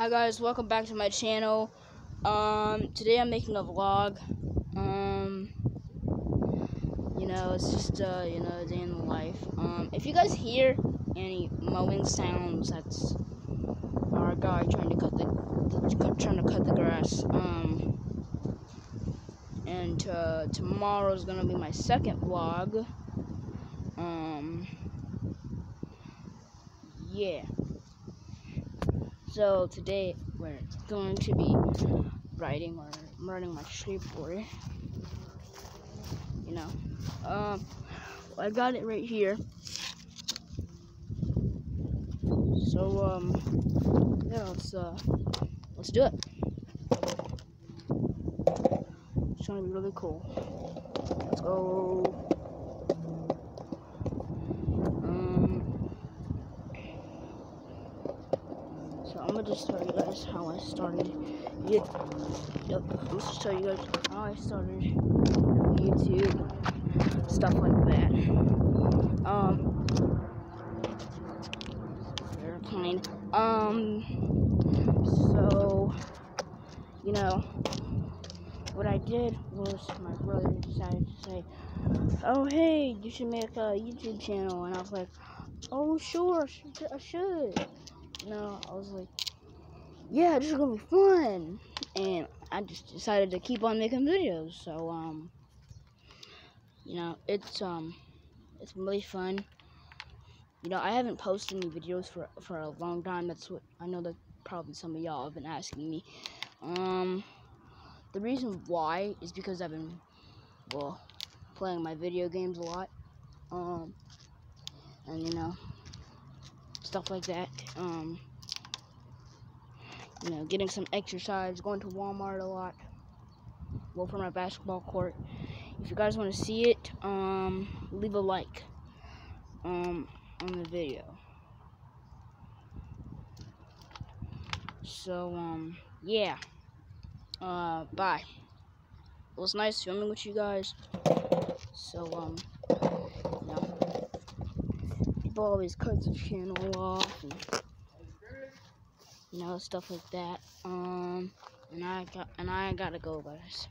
Hi guys, welcome back to my channel. Um, today I'm making a vlog. Um, you know, it's just uh, you know, a day in the life. Um, if you guys hear any mowing sounds, that's our guy trying to cut the, the trying to cut the grass. Um, and uh, tomorrow's gonna be my second vlog. Um, yeah. So today we're going to be riding or riding my skateboard. You know, um, I got it right here. So um, yeah, let's uh, let's do it. It's gonna be really cool. Let's go. I'm gonna just tell you guys how I started. Yep, yep. I'm just tell you guys how I started YouTube, stuff like that. Um, airplane. Um, so you know, what I did was my brother decided to say, "Oh, hey, you should make a YouTube channel," and I was like, "Oh, sure, I should." Know, I was like, yeah, this is gonna be fun. And I just decided to keep on making videos. So, um, you know, it's, um, it's really fun. You know, I haven't posted any videos for, for a long time. That's what, I know that probably some of y'all have been asking me. Um, the reason why is because I've been, well, playing my video games a lot. Um, and, you know, stuff like that. Um, you know, getting some exercise, going to Walmart a lot. Go for my basketball court. If you guys want to see it, um, leave a like um, on the video. So, um, yeah. Uh, bye. It was nice filming with you guys. So, um, always cut the channel off and you know stuff like that. Um, and I got and I gotta go, guys.